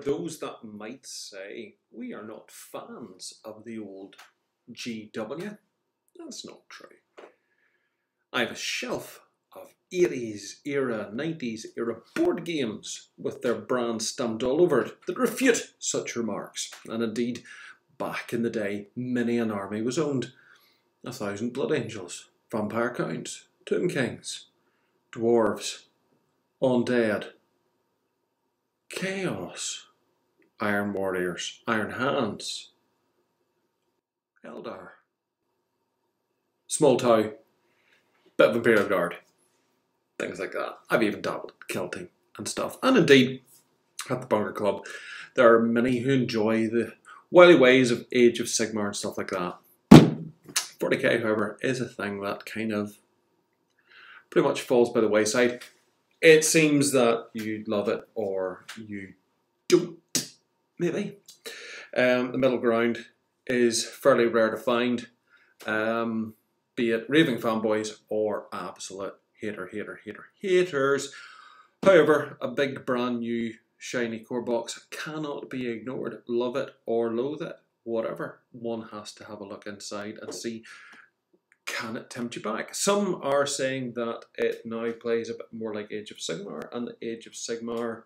those that might say we are not fans of the old GW, that's not true. I have a shelf of 80s era, 90s era board games with their brand stamped all over it that refute such remarks. And indeed, back in the day, many an army was owned. A thousand Blood Angels, Vampire Counts, Tomb Kings, Dwarves, Undead, Chaos, Iron Warriors, Iron Hands, Eldar, Small Tow, bit of Imperial Guard, things like that. I've even dabbled kilting and stuff. And indeed, at the Bunker Club, there are many who enjoy the wily ways of Age of Sigmar and stuff like that. 40k, however, is a thing that kind of pretty much falls by the wayside. It seems that you love it or you don't, maybe. Um, the middle ground is fairly rare to find, um, be it raving fanboys or absolute hater, hater, hater, haters. However, a big brand new shiny core box cannot be ignored. Love it or loathe it, whatever. One has to have a look inside and see can it tempt you back? Some are saying that it now plays a bit more like Age of Sigmar, and the Age of Sigmar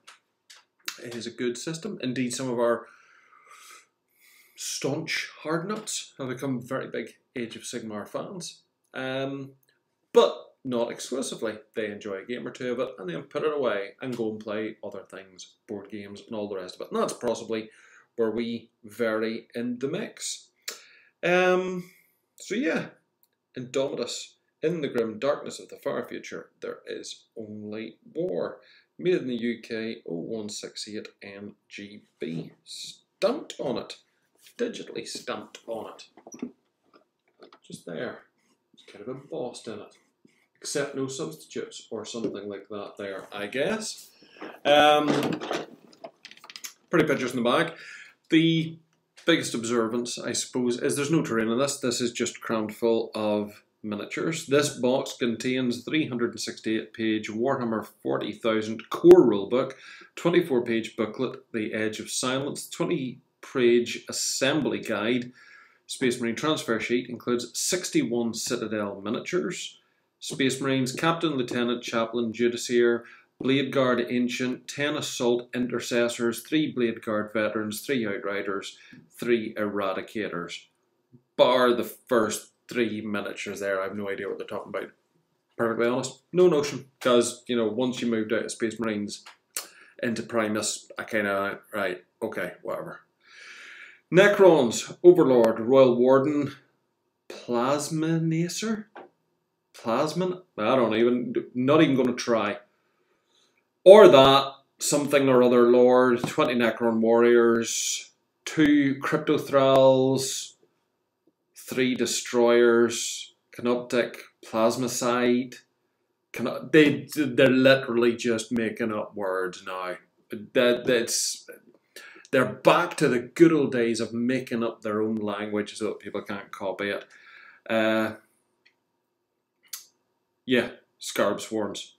is a good system. Indeed, some of our staunch hard nuts have become very big Age of Sigmar fans. Um, but not exclusively. They enjoy a game or two of it and then put it away and go and play other things, board games and all the rest of it. And that's possibly where we vary in the mix. Um, so yeah, Indomitus. In the grim darkness of the far future, there is only war. Made in the UK 0168 MGB. Stamped on it. Digitally stamped on it. Just there. It's kind of embossed in it Except no substitutes or something like that there, I guess. Um, pretty pictures in the back. The biggest observance, I suppose, is there's no terrain in this. This is just crammed full of miniatures. This box contains 368 page Warhammer 40,000 core rulebook, 24 page booklet, The Edge of Silence, 20 page assembly guide, Space Marine transfer sheet includes 61 Citadel miniatures, Space Marines, Captain, Lieutenant, Chaplain, Judiciar, Blade Guard Ancient, 10 Assault Intercessors, 3 Blade Guard Veterans, 3 Outriders, 3 Eradicators. Bar the first three miniatures there, I have no idea what they're talking about. Perfectly honest, no notion. Because, you know, once you moved out of Space Marines into Primus, I kind of, right, okay, whatever. Necrons, Overlord, Royal Warden, Plasmanacer? Plasmin? I don't even, not even going to try. Or that, something or other lord, 20 Necron warriors, 2 Crypto 3 Destroyers, Canoptek, Plasmacyte. Can, they, they're literally just making up words now. That, that's, they're back to the good old days of making up their own language so that people can't copy it. Uh, yeah, scarab swarms.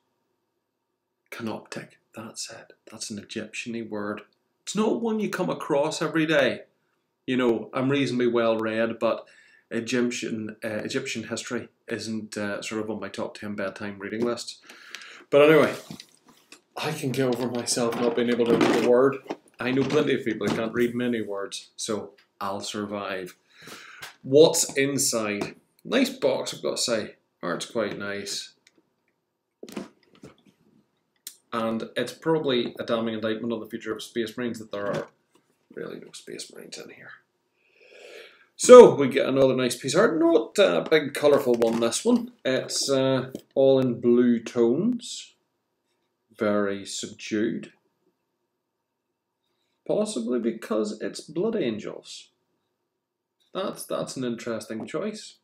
Canoptek, that's it. That's an Egyptian word. It's not one you come across every day. You know, I'm reasonably well read, but Egyptian uh, Egyptian history isn't uh, sort of on my top 10 bedtime reading list. But anyway, I can get over myself not being able to read a word. I know plenty of people who can't read many words, so I'll survive. What's inside? Nice box, I've got to say. Art's quite nice. And it's probably a damning indictment on the future of Space Marines that there are really no Space Marines in here. So we get another nice piece of art. Not a big colourful one, this one. It's uh, all in blue tones. Very subdued. Possibly because it's Blood Angels. That's, that's an interesting choice.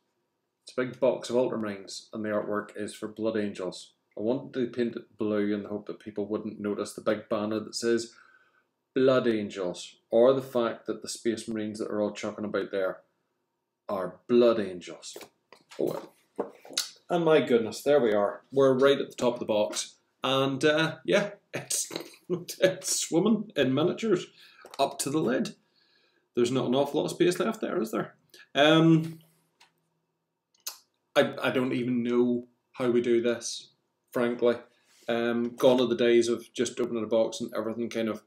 It's a big box of Ultramarines, and the artwork is for Blood Angels. I wanted to paint it blue in the hope that people wouldn't notice the big banner that says Blood Angels, or the fact that the Space Marines that are all chucking about there are Blood Angels. Oh well. And my goodness, there we are. We're right at the top of the box. And uh, yeah, it's, it's swimming in miniatures up to the lid. There's not an awful lot of space left there, is there? Um, I, I don't even know how we do this, frankly. Um, gone are the days of just opening a box and everything kind of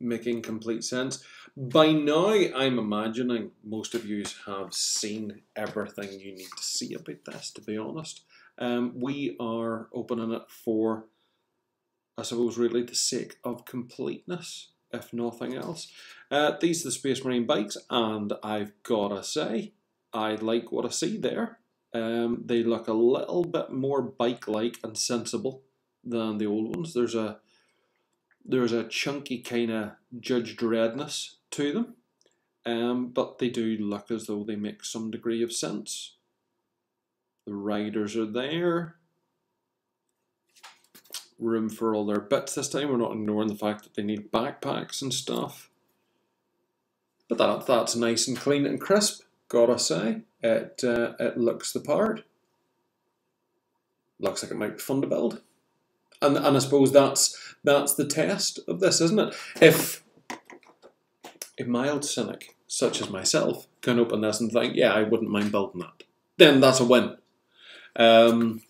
making complete sense. By now, I'm imagining most of you have seen everything you need to see about this, to be honest. Um, we are opening it for, I suppose, really the sake of completeness, if nothing else. Uh, these are the Space Marine bikes, and I've got to say, I like what I see there. Um, they look a little bit more bike-like and sensible than the old ones. There's a there's a chunky kind of Judge Dreddness to them, um, but they do look as though they make some degree of sense. The riders are there. Room for all their bits this time. We're not ignoring the fact that they need backpacks and stuff. But that that's nice and clean and crisp. Gotta say, it uh, it looks the part. Looks like it might be fun to build. And and I suppose that's that's the test of this, isn't it? If a mild cynic such as myself can open this and think, yeah, I wouldn't mind building that, then that's a win. Um,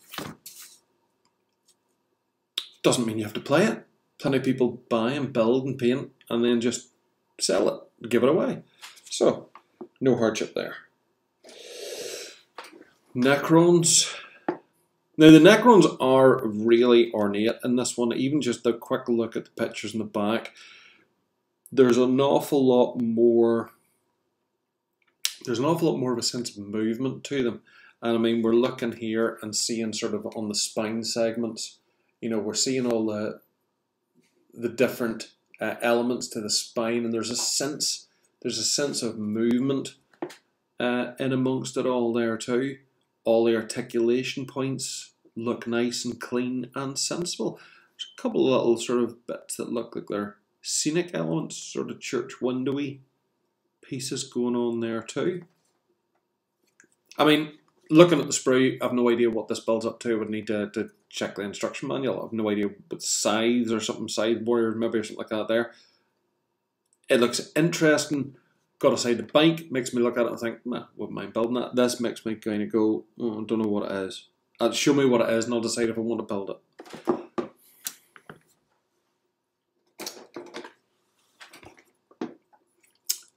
doesn't mean you have to play it. Plenty of people buy and build and paint and then just sell it, give it away. So, no hardship there. Necrons. Now, the Necrons are really ornate in this one. Even just a quick look at the pictures in the back, there's an awful lot more. There's an awful lot more of a sense of movement to them. And I mean, we're looking here and seeing sort of on the spine segments, you know, we're seeing all the the different uh, elements to the spine, and there's a sense there's a sense of movement uh, in amongst it all there too. All the articulation points look nice and clean and sensible. There's a couple of little sort of bits that look like they're scenic elements, sort of church windowy pieces going on there too. I mean, looking at the sprue, I have no idea what this builds up to. I would need to, to check the instruction manual. I have no idea what scythes or something, scythe warriors maybe or something like that there. It looks interesting. Gotta say, the bike makes me look at it and think, nah, wouldn't mind building that. This makes me kind of go, oh, I don't know what it is. Uh, show me what it is and I'll decide if I want to build it.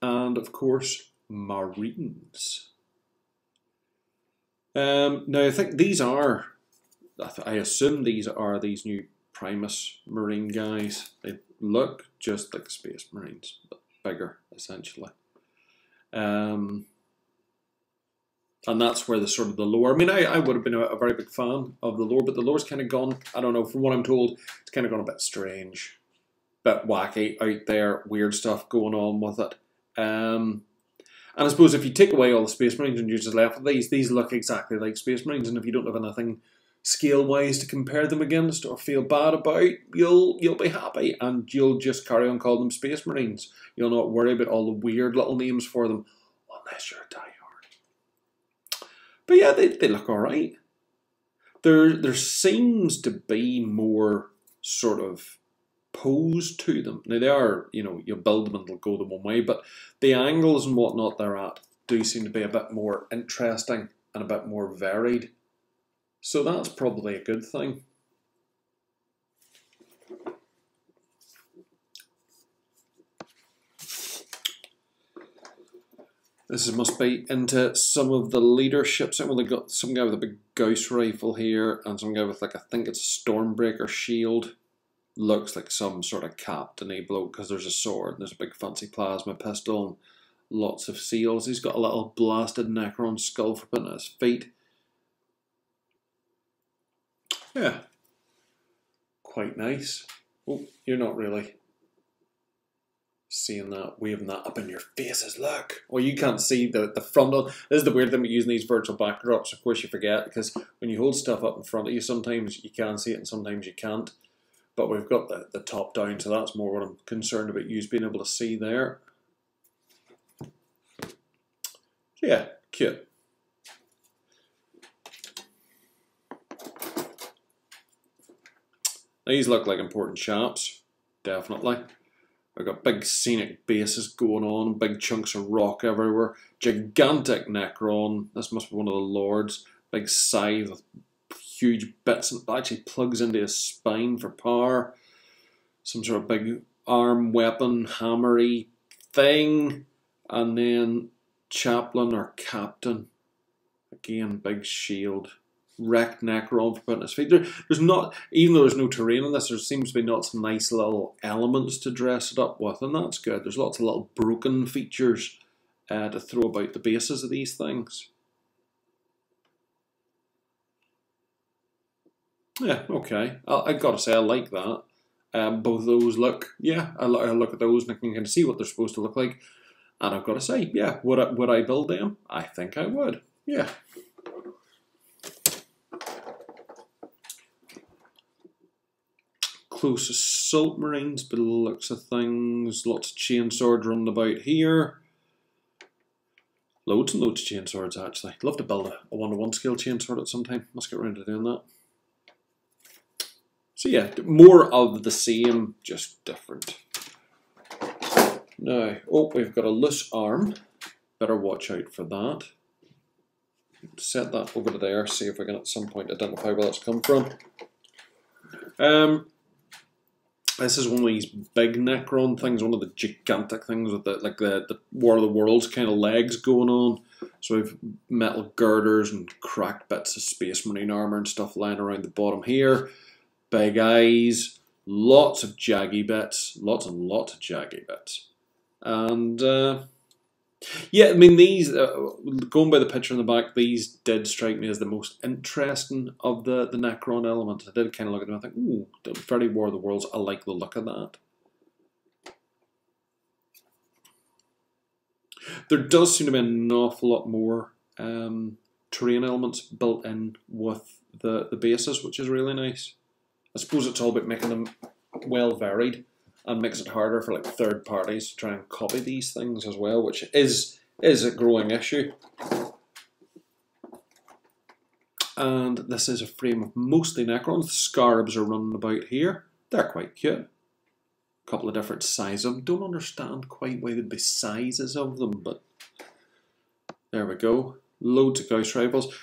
And of course, Marines. Um, now, I think these are, I assume these are these new Primus Marine guys. They look just like Space Marines, but bigger, essentially. Um, and that's where the sort of the lore. I mean, I, I would have been a, a very big fan of the lore, but the lore's kind of gone. I don't know. From what I'm told, it's kind of gone a bit strange, bit wacky out there, weird stuff going on with it. Um, and I suppose if you take away all the Space Marines and you just left these, these look exactly like Space Marines. And if you don't have anything scale wise to compare them against or feel bad about, you'll you'll be happy and you'll just carry on calling them Space Marines. You'll not worry about all the weird little names for them, unless you're a diehard. But yeah, they, they look alright. There there seems to be more sort of pose to them. Now they are, you know, you'll build them and they'll go the one way, but the angles and whatnot they're at do seem to be a bit more interesting and a bit more varied. So that's probably a good thing. This must be into some of the leadership. Well, they've got some guy with a big Gauss rifle here, and some guy with like I think it's a Stormbreaker shield looks like some sort of captainy bloke because there's a sword and there's a big fancy plasma pistol and lots of seals. He's got a little blasted Necron skull for putting at his feet. Yeah, quite nice. Oh, you're not really seeing that, waving that up in your faces. Look. Well, you can't see the, the front frontal. This is the weird thing about using these virtual backdrops. Of course, you forget because when you hold stuff up in front of you, sometimes you can see it and sometimes you can't but we've got the, the top down, so that's more what I'm concerned about you being able to see there. Yeah, cute. These look like important chaps, definitely. We've got big scenic bases going on, big chunks of rock everywhere, gigantic Necron. This must be one of the lords. Big scythe with huge bits and actually plugs into his spine for power. Some sort of big arm weapon, hammery thing. And then chaplain or captain. Again, big shield wrecked neck Necron for putting his feet. There, there's not, even though there's no terrain in this, there seems to be lots of nice little elements to dress it up with, and that's good. There's lots of little broken features uh, to throw about the bases of these things. Yeah, okay. I, I gotta say, I like that. Um, both those look, yeah, I, I look at those and I can of see what they're supposed to look like. And I've got to say, yeah, would I, would I build them? I think I would. Yeah. Close assault marines, but looks of things. Lots of chainswords running about here. Loads and loads of chainswords actually. Love to build a, a one-to-one scale chainsword at some time. Must get around to doing that. So yeah, more of the same, just different. Now, oh, we've got a loose arm. Better watch out for that. Set that over to there, see if we can at some point identify where that's come from. Um, this is one of these big Necron things, one of the gigantic things with the like the, the War of the Worlds kind of legs going on. So we've metal girders and cracked bits of Space Marine armor and stuff lying around the bottom here. Big eyes, lots of jaggy bits, lots and lots of jaggy bits. And uh, yeah, I mean these uh, going by the picture in the back, these did strike me as the most interesting of the the Necron elements. I did kind of look at them. and think, ooh, very War of the Worlds. I like the look of that. There does seem to be an awful lot more um, terrain elements built in with the the bases, which is really nice. I suppose it's all about making them well varied and makes it harder for like third parties to try and copy these things as well, which is is a growing issue. And this is a frame of mostly Necrons. The Scarabs are running about here. They're quite cute. A couple of different sizes them. Don't understand quite why there'd be sizes of them, but there we go. Loads of Gauss rifles.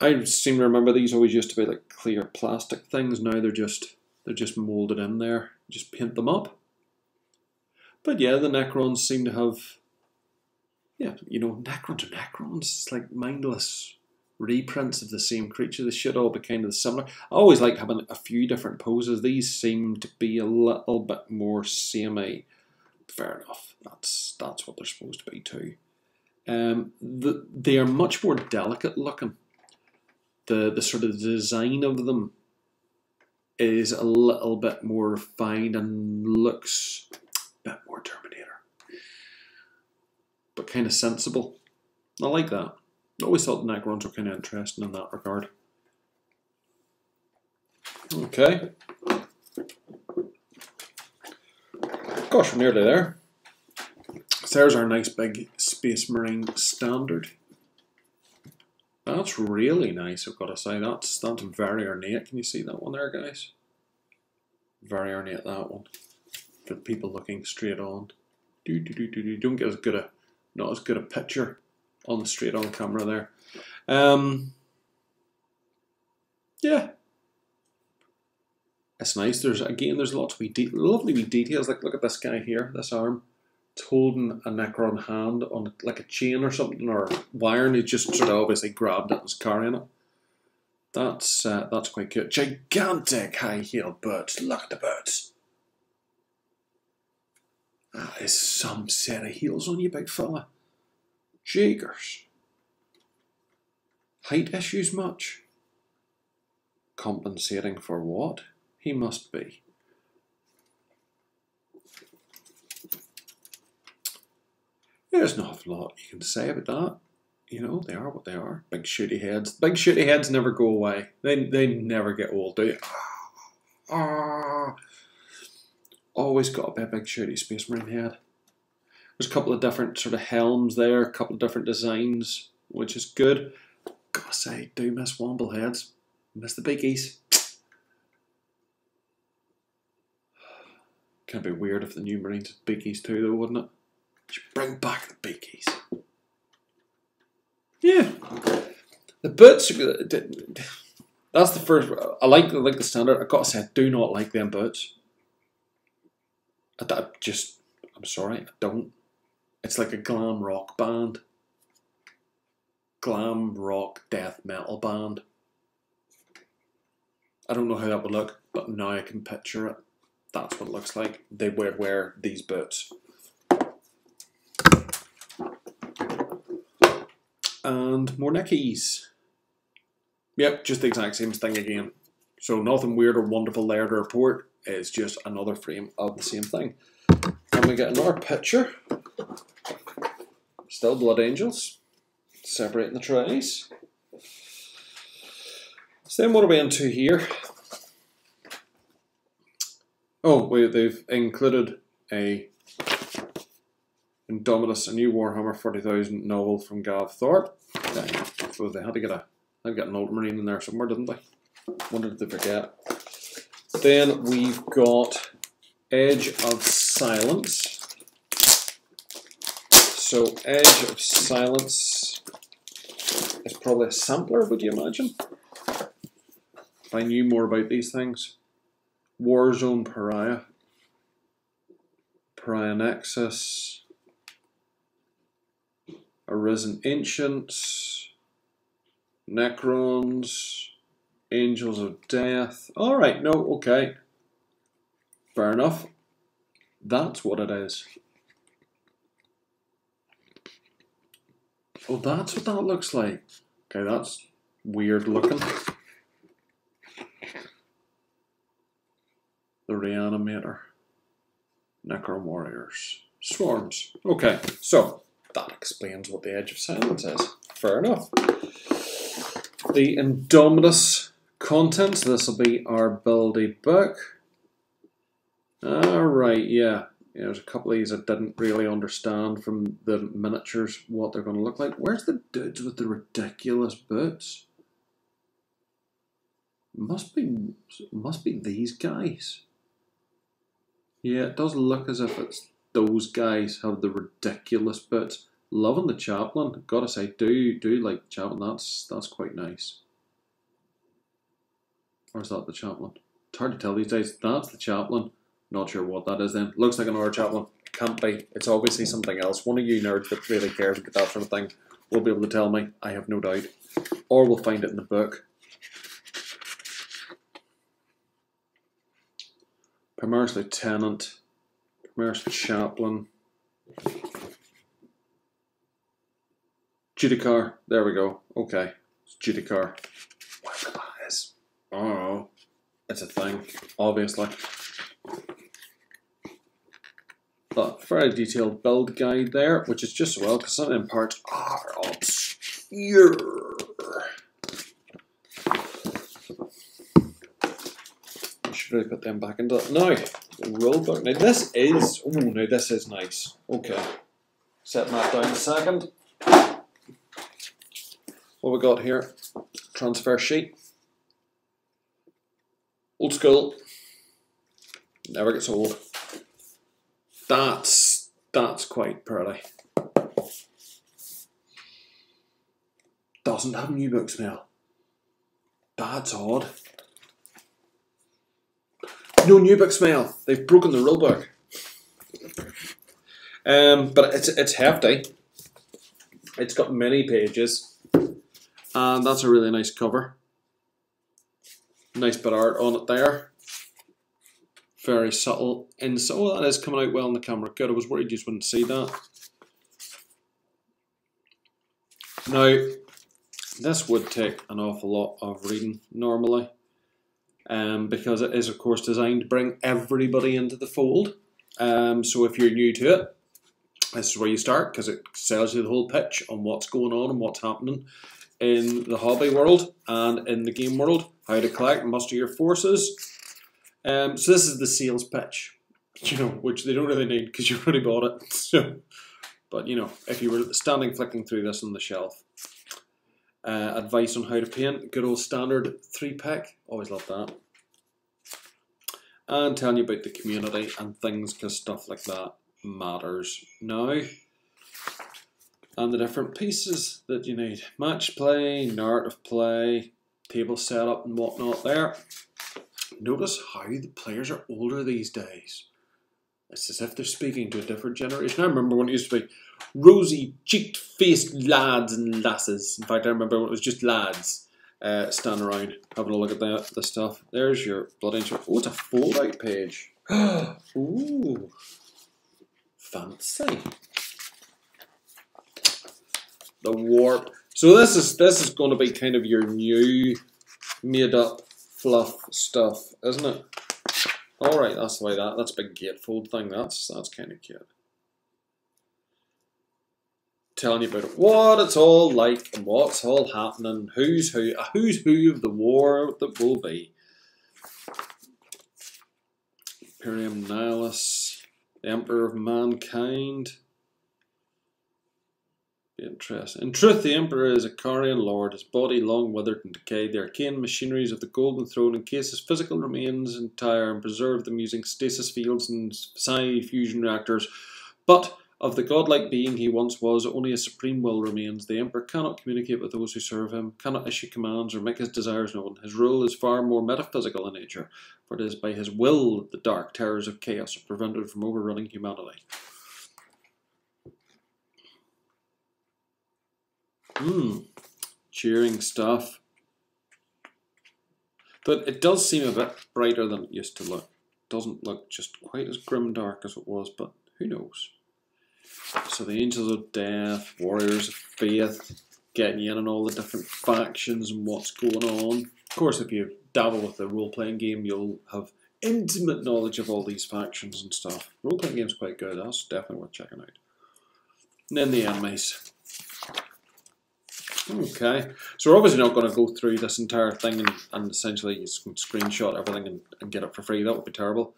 I seem to remember these always used to be like clear plastic things. Now they're just they're just molded in there. Just paint them up. But yeah, the Necrons seem to have, yeah, you know, Necrons are Necrons. It's like mindless reprints of the same creature. They should all be kind of similar. I always like having a few different poses. These seem to be a little bit more samey. Fair enough. That's that's what they're supposed to be too. Um, the, they are much more delicate looking. The the sort of design of them is a little bit more refined and looks bit more Terminator. But kind of sensible. I like that. I always thought the Necrons were kind of interesting in that regard. Okay. Gosh, we're nearly there. So there's our nice big Space Marine standard. That's really nice, I've got to say. That's, that's very ornate. Can you see that one there, guys? Very ornate, that one for people looking straight on. Do, do, do, do, do. Don't get as good a, not as good a picture on the straight on camera there. Um, yeah. It's nice. There's again, there's lots of wee lovely wee details. Like look at this guy here, this arm. It's holding a Necron hand on like a chain or something or wire, and he just sort of obviously grabbed it and was carrying it. That's uh, that's quite cute. Gigantic high heel boots. Look at the birds. That is some set of heels on you, big fella. Jagers. Height issues much? Compensating for what? He must be. There's not a lot you can say about that. You know, they are what they are. Big shooty heads. Big shooty heads never go away. They, they never get old, do? Ah, always got a bit big shooty Space Marine head. There's a couple of different sort of helms there, a couple of different designs, which is good. Gotta say, do miss Womble heads. Miss the beakies. Of be weird if the new Marines had beakies too, though, wouldn't it? Should bring back the beakies. Yeah, the boots. Uh, that's the first. I like like the standard. I gotta say, I do not like them boots. I, I just, I'm sorry, I don't. It's like a glam rock band. Glam rock death metal band. I don't know how that would look, but now I can picture it. That's what it looks like. They would wear these boots. And more neckies. Yep, just the exact same thing again. So nothing weird or wonderful there to report. It's just another frame of the same thing. And we get another picture. Still Blood Angels. Separating the trays. So then what are we into here? Oh, wait, they've included a Indomitus, a new Warhammer 40,000 novel from Gav Thorpe. I suppose they had to get a I've got an Ultramarine in there somewhere, didn't they? Wonder did they forget? Then we've got Edge of Silence. So Edge of Silence is probably a sampler, would you imagine? If I knew more about these things. Warzone Pariah. Pariah Nexus. Arisen Ancients. Necrons, Angels of Death. All right, no, okay. Fair enough. That's what it is. Oh, that's what that looks like. Okay, that's weird looking. The Reanimator. Necron Warriors. Swarms. Okay, so that explains what the Edge of Silence is. Fair enough the Indomitus content. This will be our build a book. Alright, yeah. yeah. There's a couple of these I didn't really understand from the miniatures what they're going to look like. Where's the dudes with the ridiculous boots? Must be, must be these guys. Yeah, it does look as if it's those guys have the ridiculous boots loving the chaplain. Gotta say, do do like chaplain. That's that's quite nice. Or is that the chaplain? It's hard to tell these days. That's the chaplain. Not sure what that is then. Looks like another chaplain. Can't be. It's obviously something else. One of you nerds that really cares about that sort of thing will be able to tell me. I have no doubt. Or we'll find it in the book. Primaris Lieutenant. Primaris Chaplain. Judiciar. There we go. Okay. It's Judiciar. That. Oh, it's a thing, obviously. But very detailed build guide there, which is just well because some parts are obscure. I should really put them back into it. Now, book. Now this is oh now this is nice. Okay. set that down a second. What we got here? Transfer sheet. Old school. Never gets old. That's that's quite pretty. Doesn't have new book smell. That's odd. No new book smell. They've broken the rule book. Um, but it's it's hefty. It's got many pages. And that's a really nice cover. Nice bit of art on it there. Very subtle. And so that is coming out well on the camera. Good, I was worried you just wouldn't see that. Now, this would take an awful lot of reading normally. Um, because it is, of course, designed to bring everybody into the fold. Um, so if you're new to it, this is where you start because it sells you the whole pitch on what's going on and what's happening in the hobby world and in the game world, how to collect muster your forces. Um, so this is the sales pitch, you know, which they don't really need because you've already bought it. So, but you know, if you were standing flicking through this on the shelf, uh, advice on how to paint, good old standard three pack, always love that. and telling you about the community and things because stuff like that matters now. And the different pieces that you need match play, narrative play, table setup, and whatnot there. Notice how the players are older these days. It's as if they're speaking to a different generation. I remember when it used to be rosy cheeked faced lads and lasses. In fact, I remember when it was just lads uh, standing around having a look at the, the stuff. There's your Blood Angel. Oh, it's a fold out page. Ooh, fancy. The warp. So this is this is going to be kind of your new made up fluff stuff, isn't it? All right, that's the way that. That's a big gatefold thing. That's that's kind of cute telling you about what it's all like and what's all happening, who's who, a who's who of the war that will be. Imperium Nihilus, the Emperor of Mankind. Be interesting. In truth, the Emperor is a carrion lord, his body long withered and decayed. The arcane machineries of the Golden Throne encase his physical remains entire and preserve them using stasis fields and psi fusion reactors. But of the godlike being he once was, only a supreme will remains. The Emperor cannot communicate with those who serve him, cannot issue commands or make his desires known. His rule is far more metaphysical in nature, for it is by his will that the dark terrors of chaos are prevented from overrunning humanity. Hmm, cheering stuff. But it does seem a bit brighter than it used to look. Doesn't look just quite as grim and dark as it was, but who knows? So the Angels of Death, Warriors of Faith, getting you in on all the different factions and what's going on. Of course, if you dabble with the role-playing game, you'll have intimate knowledge of all these factions and stuff. Role-playing game's quite good, that's definitely worth checking out. And then the enemies. Okay, so we're obviously not going to go through this entire thing and, and essentially you screenshot everything and, and get it for free. That would be terrible.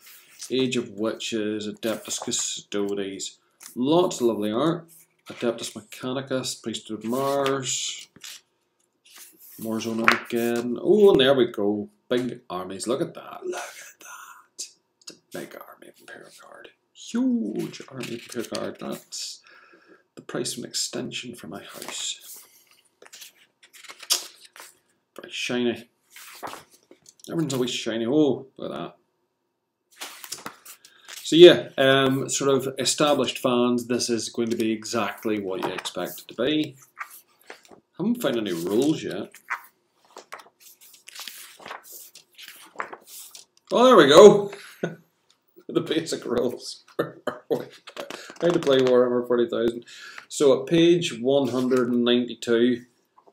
Age of Witches, Adeptus Custodes, Lots of lovely art. Adeptus Mechanicus, Priesthood of Mars, Warzone Armageddon. Oh, and there we go. Big armies. Look at that. Look at that. It's a big army of Imperial Guard. Huge army of Imperial Guard. That's the price of an extension for my house. Very shiny. Everyone's always shiny. Oh, look at that. So yeah, um, sort of established fans, this is going to be exactly what you expect it to be. Haven't found any rules yet. Oh, there we go. the basic rules. How to play Warhammer 40,000. So at page 192,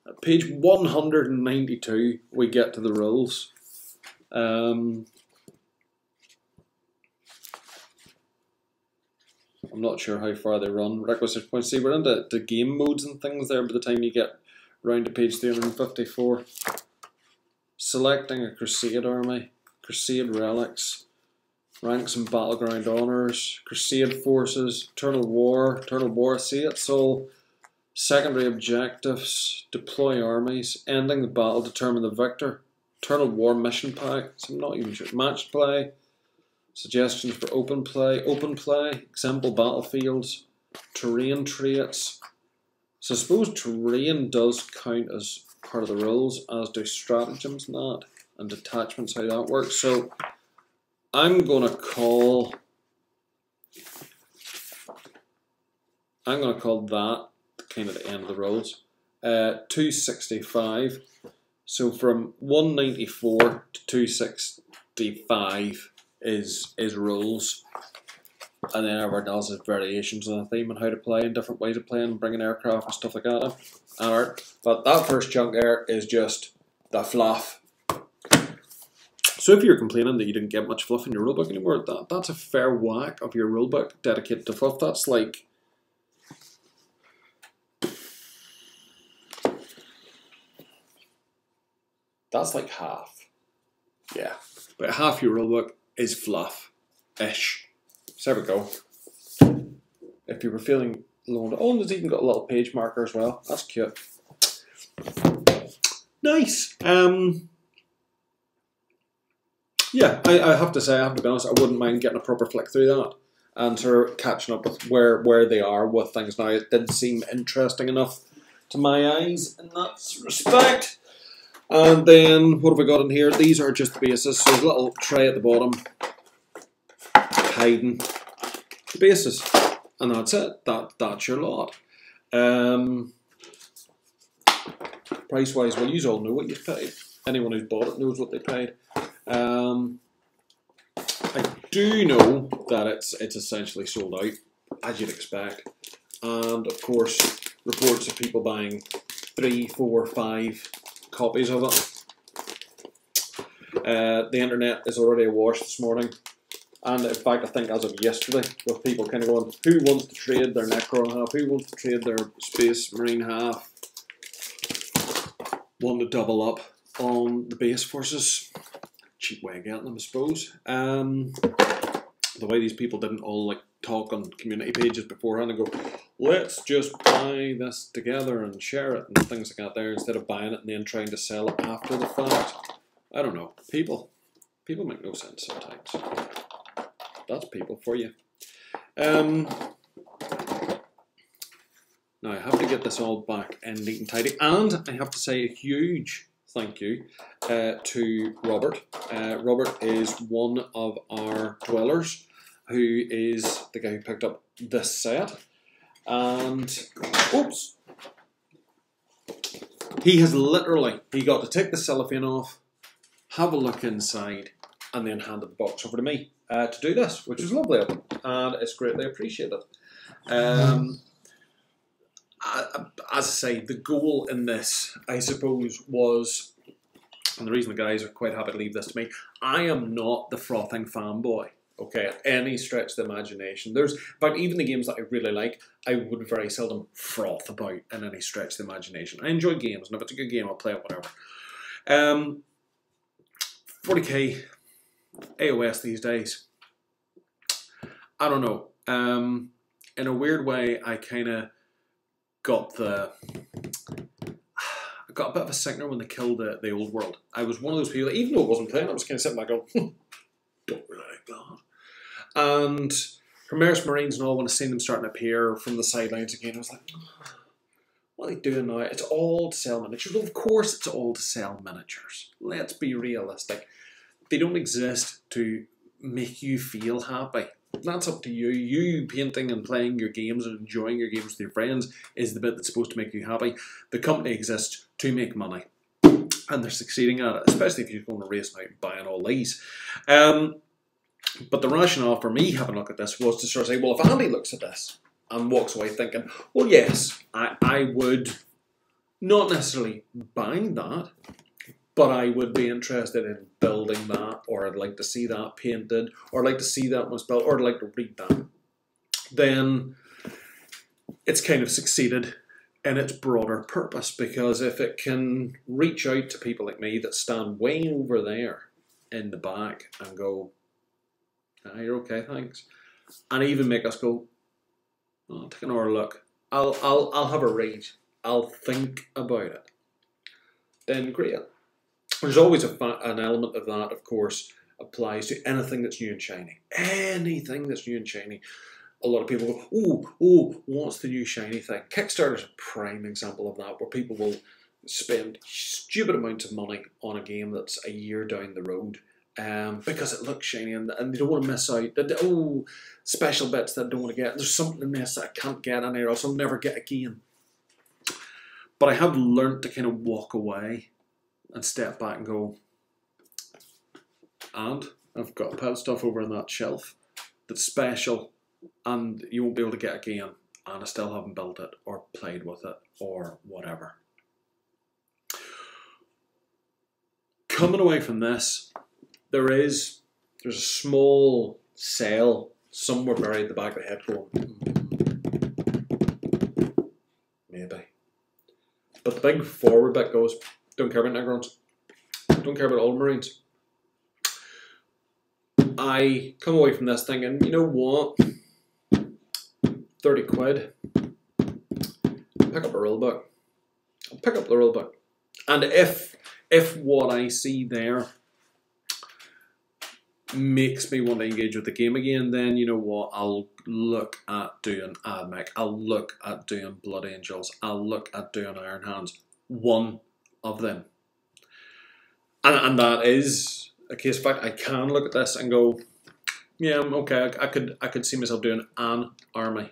at page 192, we get to the rules. Um, I'm not sure how far they run. Requisite points. See, we're into the game modes and things there by the time you get round to page 354. Selecting a Crusade army, Crusade relics, ranks and battleground honours, Crusade forces, Eternal War, Eternal War, see it's all secondary objectives, deploy armies, ending the battle, determine the victor, Eternal War mission pack, so I'm not even sure, match play, Suggestions for open play. Open play, example battlefields, terrain traits. So I suppose terrain does count as part of the rules, as do stratagems and that, and detachments, how that works. So I'm going to call, I'm going to call that kind of the end of the rules. Uh, 265. So from 194 to 265 is is rules, and then everyone else is variations on the theme and how to play and different ways of playing, bringing aircraft and stuff like that and art. But that first chunk there is just the fluff. So if you're complaining that you didn't get much fluff in your rulebook anymore, that that's a fair whack of your rulebook dedicated to fluff. That's like that's like half. Yeah. But half your rulebook is fluff ish. So there we go. If you were feeling low, oh, and there's even got a little page marker as well. That's cute. Nice. Um, Yeah, I, I have to say, I have to be honest, I wouldn't mind getting a proper flick through that and sort of catching up with where, where they are with things now. It did seem interesting enough to my eyes in that respect. And then, what have we got in here? These are just the bases. So, there's a little tray at the bottom, hiding the bases. And that's it. That That's your lot. Um, price wise, well, you all know what you've paid. Anyone who's bought it knows what they paid. Um, I do know that it's it's essentially sold out, as you'd expect, and of course, reports of people buying three, four, five copies of it. Uh, the internet is already awash this morning, and in fact, I think as of yesterday, with people kind of going, who wants to trade their Necron half, who wants to trade their Space Marine half, want to double up on the base forces cheap way of getting them, I suppose. Um, the way these people didn't all like talk on community pages beforehand and go, let's just buy this together and share it and things like that there instead of buying it and then trying to sell it after the fact. I don't know. People, people make no sense sometimes. That's people for you. Um, now I have to get this all back and neat and tidy, and I have to say a huge thank you uh, to Robert. Uh, Robert is one of our dwellers who is the guy who picked up this set. And, oops, he has literally, he got to take the cellophane off, have a look inside, and then handed the box over to me uh, to do this, which is lovely of him, and it's greatly appreciated. Um, as I say, the goal in this, I suppose, was, and the reason the guys are quite happy to leave this to me, I am not the frothing fanboy. Okay, at any stretch of the imagination. There's, but even the games that I really like, I would very seldom froth about in any stretch of the imagination. I enjoy games, and if it's a good game, I'll play it, whatever. Um, 40k AOS these days. I don't know. Um, in a weird way, I kind of got the I got a bit of a sickener when they killed the, the old world. I was one of those people even though I wasn't playing, I was kind of sitting back going, hmm, don't really like that. And Primaris Marines and all, when I seen them starting to appear from the sidelines again, I was like, what are they doing now? It's all to sell miniatures. Well, of course it's all to sell miniatures. Let's be realistic. They don't exist to make you feel happy that's up to you. You painting and playing your games and enjoying your games with your friends is the bit that's supposed to make you happy. The company exists to make money. And they're succeeding at it, especially if you're going to race and buying all these. Um, but the rationale for me having a look at this was to sort of say, well, if Andy looks at this and walks away thinking, well, yes, I, I would not necessarily buy that, but I would be interested in building that, or I'd like to see that painted, or I'd like to see that was built, or I'd like to read that, then it's kind of succeeded in its broader purpose because if it can reach out to people like me that stand way over there in the back and go, ah, you're okay, thanks, and even make us go, oh, take another look. I'll, I'll, I'll have a read. I'll think about it. Then great. There's always a an element of that, of course, applies to anything that's new and shiny. Anything that's new and shiny. A lot of people go, oh, oh, what's the new shiny thing? Kickstarter is a prime example of that, where people will spend stupid amounts of money on a game that's a year down the road um, because it looks shiny and, and they don't want to miss out. They, oh, special bits that I don't want to get. There's something in this that I can't get anywhere else. I'll never get again. But I have learned to kind of walk away and step back and go, and I've got a pile of stuff over on that shelf that's special and you won't be able to get again and I still haven't built it or played with it or whatever. Coming away from this, there is there's a small cell somewhere buried at the back of the head going, maybe. But the big forward bit goes, don't care about Necrons. Don't care about all Marines. I come away from this thinking, you know what? 30 quid. Pick up a rule book. I'll pick up the rule book. And if if what I see there makes me want to engage with the game again, then you know what? I'll look at doing AdMech. I'll look at doing Blood Angels. I'll look at doing Iron Hands. One of them. And, and that is a case of fact. I can look at this and go, yeah, okay, I, I could I could see myself doing an army.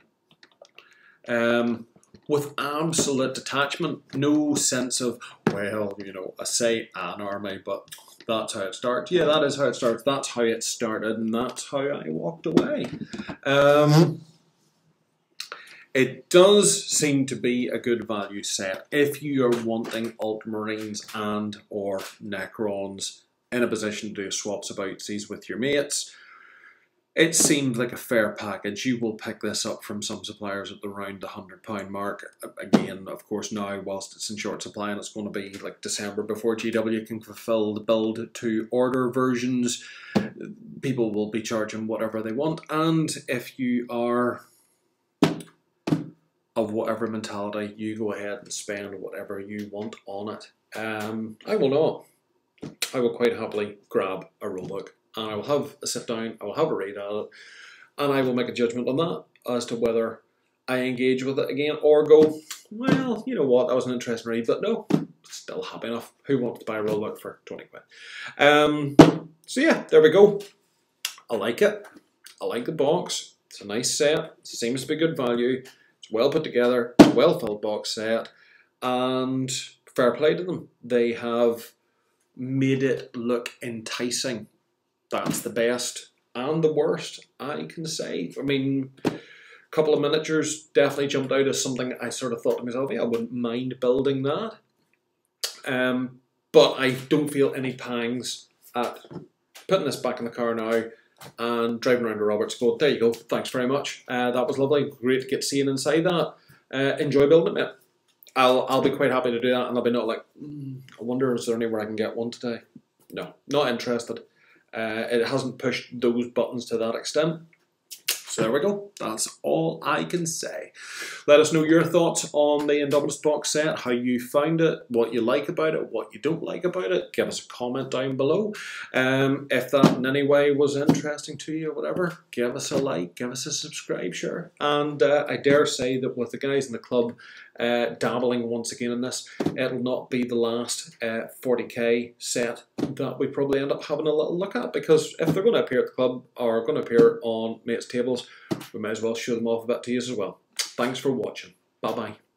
Um, with absolute detachment, no sense of, well, you know, I say an army, but that's how it starts. Yeah, that is how it starts. That's how it started, and that's how I walked away. Um, it does seem to be a good value set if you are wanting Ultramarines and or Necrons in a position to do swaps about these with your mates it seemed like a fair package. You will pick this up from some suppliers at the around the hundred pound mark. Again, of course, now whilst it's in short supply and it's going to be like December before GW can fulfill the build to order versions, people will be charging whatever they want. And if you are of whatever mentality, you go ahead and spend whatever you want on it. Um, I will not. I will quite happily grab a rulebook and I will have a sit down, I will have a read at it, and I will make a judgment on that as to whether I engage with it again or go, well, you know what, that was an interesting read, but no, still happy enough. Who wants to buy a rulebook for 20 quid? Um, so yeah, there we go. I like it. I like the box. It's a nice set. Seems to be good value. It's well put together, well filled box set, and fair play to them. They have made it look enticing that's the best and the worst I can say. I mean, a couple of miniatures definitely jumped out as something I sort of thought to myself, yeah, I wouldn't mind building that. Um, but I don't feel any pangs at putting this back in the car now and driving around to Roberts Go, there you go, thanks very much. Uh, that was lovely, great to get seeing inside that. Uh, enjoy building it, mate. I'll, I'll be quite happy to do that and I'll be not like, mm, I wonder is there anywhere I can get one today? No, not interested. Uh, it hasn't pushed those buttons to that extent. So there we go. That's all I can say. Let us know your thoughts on the Indomitus box set, how you found it, what you like about it, what you don't like about it. Give us a comment down below. Um, if that in any way was interesting to you or whatever, give us a like, give us a subscribe, sure. And uh, I dare say that with the guys in the club uh, dabbling once again in this, it'll not be the last uh, 40k set that we probably end up having a little look at because if they're going to appear at the club or going to appear on mates' tables, we may as well show them off a bit to you as well. Thanks for watching. Bye bye.